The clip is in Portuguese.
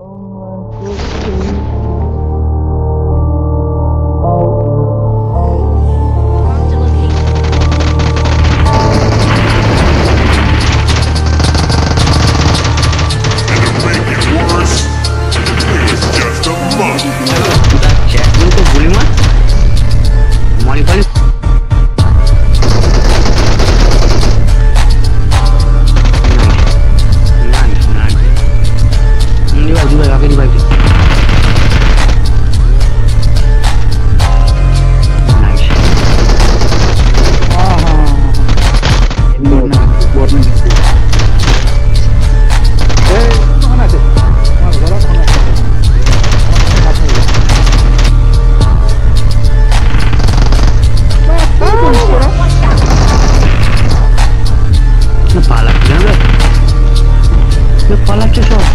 Um, dois, Buka 说